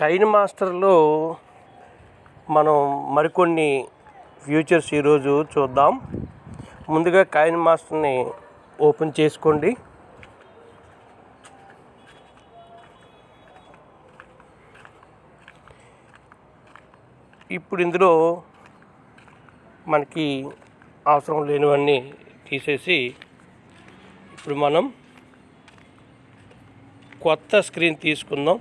Kine మాస్టర్లో మనం మరికొన్ని futures ఈరోజు చూద్దాం. ముందుగా కైన్ మాస్టర్ని ఓపెన్ చేసుకోండి. ఇప్పుడు ఇందులో మనకి అవసరం లేనివన్నీ తీసేసి ఇప్పుడు మనం కొత్త స్క్రీన్ తీసుకుందాం.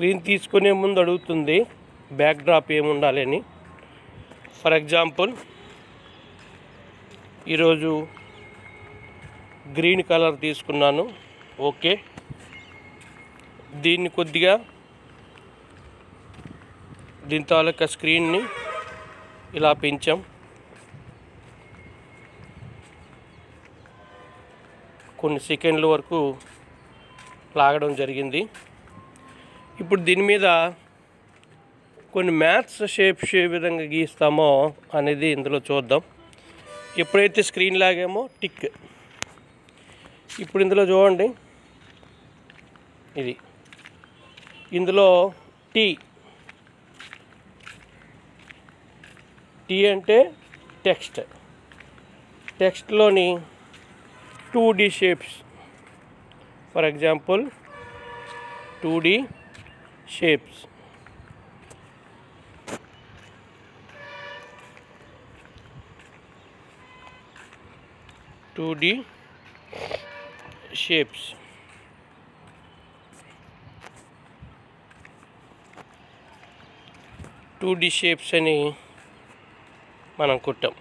స్క్రీన్ తీసుకునే ముందు అడుగుతుంది బ్యాక్ డ్రాప్ ఏముండాలి అని. ఫర్ ఎగ్జాంపుల్ ఈరోజు గ్రీన్ కలర్ తీసుకున్నాను ఓకే. దీన్ని కొద్దిగా దీని తాలూకా స్క్రీన్ని ఇలా పెంచాం. కొన్ని సెకండ్ల వరకు లాగడం జరిగింది. ఇప్పుడు దీని మీద కొన్ని మ్యాథ్స్ షేప్స్ ఏ విధంగా గీస్తామో అనేది ఇందులో చూద్దాం. ఎప్పుడైతే స్క్రీన్ లాగామో టిక్ ఇప్పుడు ఇందులో చూడండి. ఇది. ఇందులో టీ టీ అంటే text టెక్స్ట్లోని two D shapes for example two D shapes two D shapes two D shapes అని మనం కుట్టాం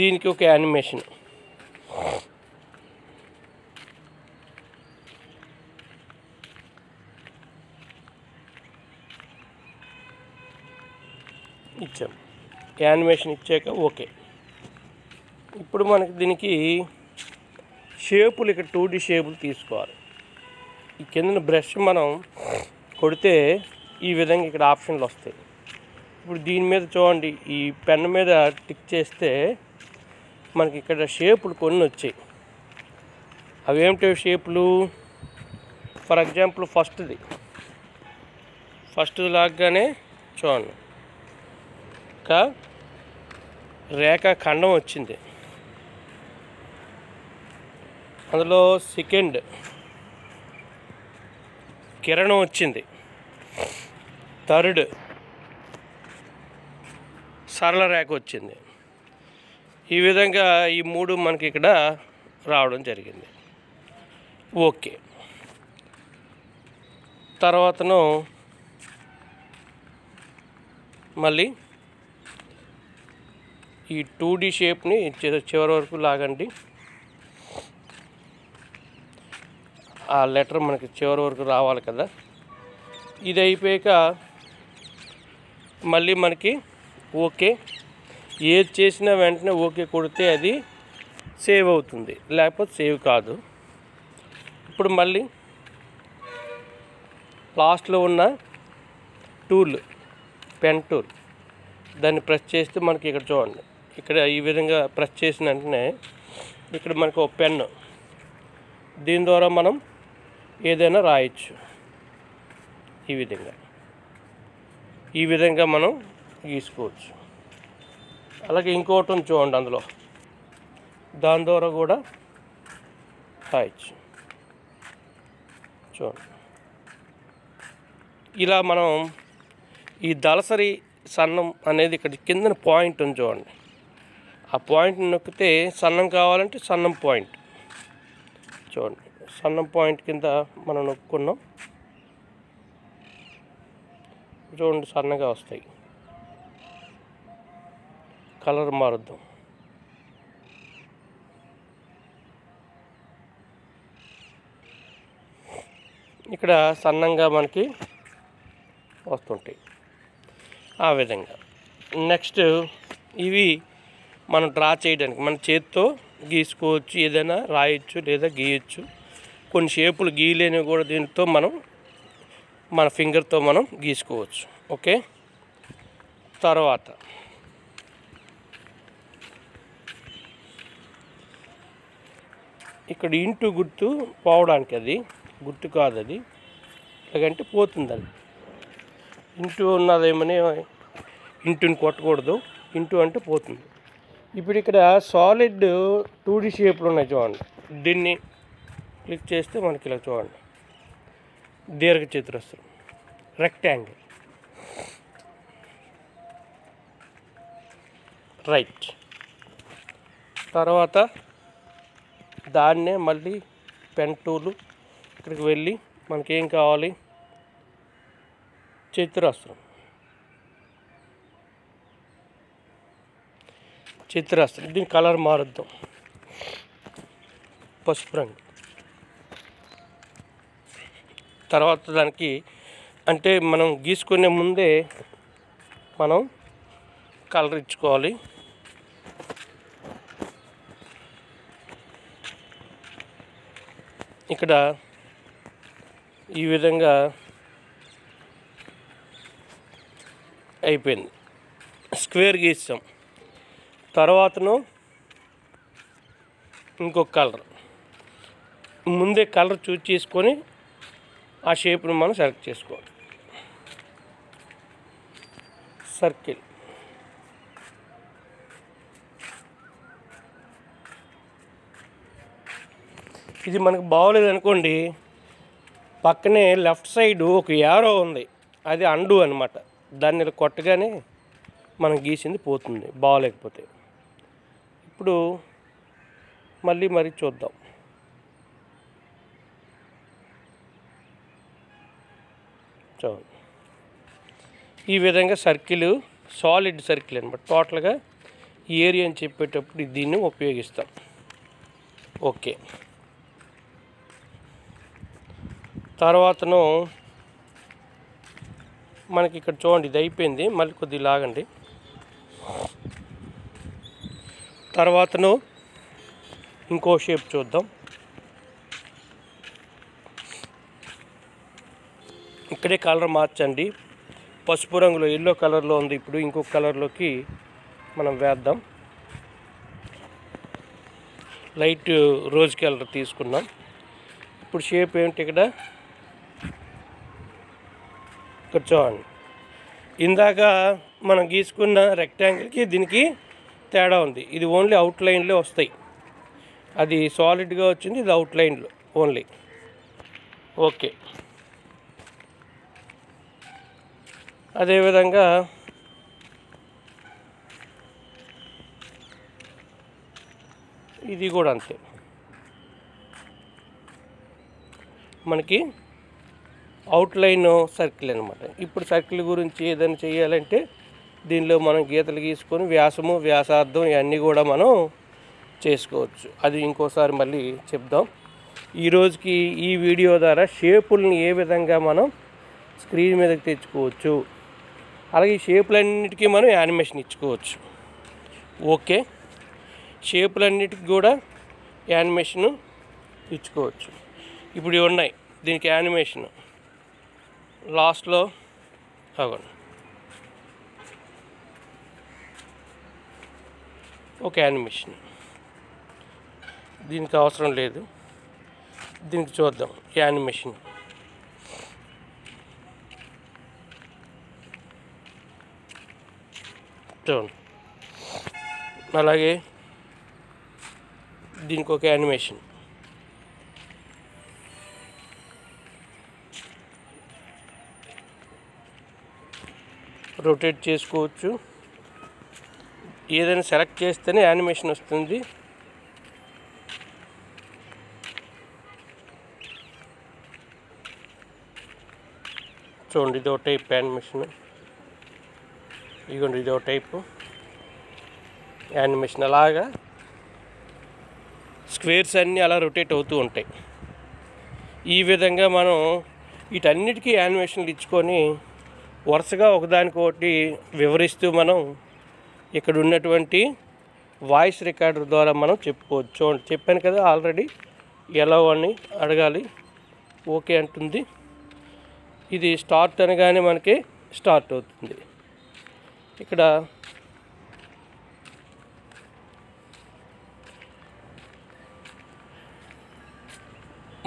దీనికి ఒక యానిమేషన్. ఇచ్చాం. యానిమేషన్ ఇచ్చాక ఓకే. ఇప్పుడు మనకి దీనికి షేపులు ఇక్కడ టూ డి షేపులు తీసుకోవాలి. ఈ కింద బ్రష్ మనం కొడితే ఈ విధంగా ఇక్కడ ఆప్షన్లు వస్తాయి. ఇప్పుడు దీని మీద చూడండి ఈ పెన్ మీద టిక్ చేస్తే మనకి ఇక్కడ షేపులు కొన్ని వచ్చాయి. అవి ఏమిటి షేపులు? ఫర్ ఎగ్జాంపుల్ ఫస్ట్ది. ఫస్ట్ లాగానే చూడండి. ఒక రేఖ ఖండం వచ్చింది. అందులో సెకండ్ కిరణం వచ్చింది. థర్డ్ సరళ రేఖ వచ్చింది. ఈ విధంగా ఈ మూడు మనకి ఇక్కడ రావడం జరిగింది. ఓకే. తర్వాతను మళ్ళీ ఈ టూ డీ షేప్ని చివరి వరకు లాగండి. ఆ లెటర్ మనకి చివరి వరకు రావాలి కదా. ఇది అయిపోయాక మళ్ళీ మనకి ఓకే. ఏది చేసినా వెంటనే ఓకే కొడితే అది సేవ్ అవుతుంది. లేకపోతే సేవ్ కాదు. ఇప్పుడు మళ్ళీ లాస్ట్లో ఉన్న టూల్ పెన్ టూల్ దాన్ని ప్రెస్ చేస్తే మనకి ఇక్కడ చూడండి. ఇక్కడ ఈ విధంగా ప్రెస్ చేసిన వెంటనే ఇక్కడ మనకు ఒక పెన్ను దీని ద్వారా మనం ఏదైనా రాయొచ్చు. ఈ విధంగా. ఈ విధంగా మనం గీసుకోవచ్చు. అలాగే ఇంకోటి ఉంది చూడండి అందులో. దాని ద్వారా కూడా హాయ్ చూడండి. ఇలా మనం ఈ దళసరి సన్నం అనేది ఇక్కడ కిందన పాయింట్ ఉంది చూడండి. ఆ పాయింట్ని నొక్కితే సన్నం కావాలంటే సన్నం పాయింట్. చూడండి. సన్నం పాయింట్ కింద మనం నొక్కున్నాం. చూడండి సన్నగా వస్తాయి. కలర్ మారుద్దాం. ఇక్కడ సన్నంగా మనకి వస్తుంటాయి ఆ విధంగా. నెక్స్ట్ ఇవి మనం డ్రా చేయడానికి మన చేతితో గీసుకోవచ్చు ఏదైనా రాయొచ్చు లేదా గీయచ్చు. కొన్ని షేపులు గీయలేనివి కూడా దీంతో మనం మన ఫింగర్తో మనం గీసుకోవచ్చు. ఓకే? తర్వాత ఇక్కడ ఇంటూ గుర్తు పోవడానికి అది. గుర్తు కాదు అది. ఎలాగంటే పోతుంది అది. ఇంటూ ఉన్నదేమని ఇంటుని కొట్టకూడదు. ఇంటూ అంటే పోతుంది. ఇప్పుడు ఇక్కడ సాలిడ్ టూ డీ షేప్లు ఉన్నాయి చూడండి. దీన్ని క్లిక్ చేస్తే మనకి ఇలా చూడండి. దీర్ఘ చతురస్రం రెక్టాంగిల్ రైట్ తర్వాత దాన్నే మళ్ళీ పెన్ టూలు ఇక్కడికి వెళ్ళి మనకి ఏం కావాలి? చిత్రాస్త్రం చిత్రాస్త్రం దీని కలర్ మారుద్దాం. పసుపు రంగు. తర్వాత దానికి అంటే మనం గీసుకునే ముందే మనం కలర్ ఇచ్చుకోవాలి. ఇక్కడ ఈ విధంగా అయిపోయింది. స్క్వేర్ గీసాం. తర్వాతను ఇంకొక కలర్. ముందే కలర్ చూజ్ చేసుకొని ఆ షేప్ను మనం సెలెక్ట్ చేసుకోవాలి. సర్కిల్. ఇది మనకు బాగోలేదు అనుకోండి పక్కనే లెఫ్ట్ సైడ్ ఒక యారో ఉంది. అది అండు అనమాట దాన్ని ఇలా కొట్టగానే మనం గీసింది పోతుంది బాగోలేకపోతే. ఇప్పుడు మళ్ళీ మరి చూద్దాం. చూడండి. ఈ విధంగా సర్కిల్ సాలిడ్ సర్కిల్ అనమాట టోటల్గా ఈ ఏరియా అని చెప్పేటప్పుడు దీన్ని ఉపయోగిస్తాం. ఓకే. తర్వాతను మనకి ఇక్కడ చూడండి ఇది అయిపోయింది. మళ్ళీ కొద్దిగా లాగండి. తర్వాతను ఇంకో షేప్ చూద్దాం. ఇక్కడే కలర్ మార్చండి. పసుపు రంగులో ఎల్లో కలర్లో ఉంది. ఇప్పుడు ఇంకొక కలర్లోకి మనం వేద్దాం. లైట్ రోజ్ కలర్ తీసుకున్నాం. ఇప్పుడు షేప్ ఏమిటి ఇక్కడ? ఇక్కడ చూడండి ఇందాక మనం గీసుకున్న రెక్టాంగిల్కి దీనికి తేడా ఉంది. ఇది ఓన్లీ అవుట్లైన్లే వస్తాయి. అది సాలిడ్గా వచ్చింది ఇది అవుట్లైన్లో ఓన్లీ ఓకే. అదేవిధంగా ఇది కూడా అంతే. మనకి అవుట్లైన్ సర్కిల్ అనమాట ఇప్పుడు సర్కిల్ గురించి ఏదైనా చేయాలంటే దీనిలో మనం గీతలు గీసుకొని వ్యాసము వ్యాసార్థం ఇవన్నీ కూడా మనం చేసుకోవచ్చు. అది ఇంకోసారి మళ్ళీ చెప్దాం. ఈ రోజుకి ఈ వీడియో ద్వారా షేపుల్ని ఏ విధంగా మనం స్క్రీన్ మీదకి తెచ్చుకోవచ్చు అలాగే ఈ షేపులన్నిటికీ మనం యానిమేషన్ ఇచ్చుకోవచ్చు. ఓకే? షేపులన్నిటికి కూడా యానిమేషన్ ఇచ్చుకోవచ్చు. ఇప్పుడు ఇవి ఉన్నాయి. దీనికి యానిమేషన్ లాస్ట్లో అవ్వండి ఒక యానిమేషన్ దీనికి అవసరం లేదు దీనికి చూద్దాం యానిమేషన్ చూడండి అలాగే దీనికి ఒక యానిమేషన్ రొటేట్ చేసుకోవచ్చు. ఏదైనా సెలెక్ట్ చేస్తేనే యానిమేషన్ వస్తుంది. చూడండి ఇదో టైప్ యానిమేషన్ ఇదిగోండి ఇదో టైపు యానిమేషన్ అలాగా స్క్వేర్స్ అన్నీ అలా రొటేట్ అవుతూ ఉంటాయి. ఈ విధంగా మనం వీటన్నిటికీ యానిమేషన్లు ఇచ్చుకొని వరుసగా ఒకదానికొకటి వివరిస్తూ మనం ఇక్కడ ఉన్నటువంటి వాయిస్ రికార్డర్ ద్వారా మనం చెప్పుకోవచ్చు. చూడండి చెప్పాను కదా ఆల్రెడీ ఎలా అని అడగాలి. ఓకే అంటుంది. ఇది స్టార్ట్ అనగానే మనకి స్టార్ట్ అవుతుంది. ఇక్కడ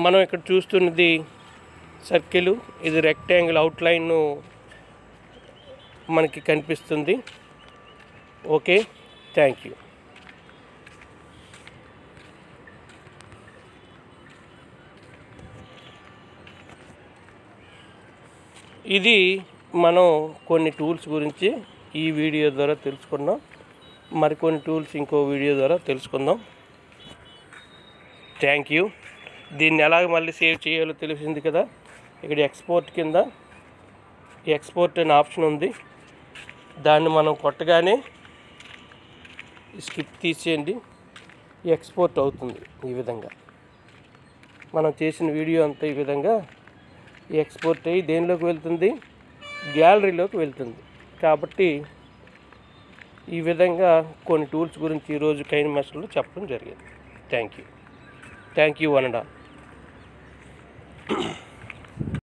మనం ఇక్కడ చూస్తున్నది సర్కిల్. ఇది రెక్టాంగిల్ అవుట్లైన్ మనకి కనిపిస్తుంది. Okay thank you. ఇది మనం కొన్ని టూల్స్ గురించి ఈ వీడియో ద్వారా తెలుసుకున్నాం. మరికొన్ని టూల్స్ ఇంకో వీడియో ద్వారా తెలుసుకుందాం. Thank you. దీన్ని ఎలాగ మళ్ళీ సేవ్ చేయాలో తెలిసింది కదా. ఇక్కడ ఎక్స్పోర్ట్ కింద ఎక్స్పోర్ట్ అనే ఆప్షన్ ఉంది. దాన్ని మనం కొట్టగానే స్కిప్ తీసేయండి. ఎక్స్పోర్ట్ అవుతుంది ఈ విధంగా. మనం చేసిన వీడియో అంతా ఈ విధంగా ఎక్స్పోర్ట్ అయ్యి దేనిలోకి వెళ్తుంది? గ్యాలరీలోకి వెళ్తుంది. కాబట్టి ఈ విధంగా కొన్ని టూల్స్ గురించి ఈరోజు కైన్ మాస్టర్లో చెప్పడం జరిగింది. Thank you. Thank you one and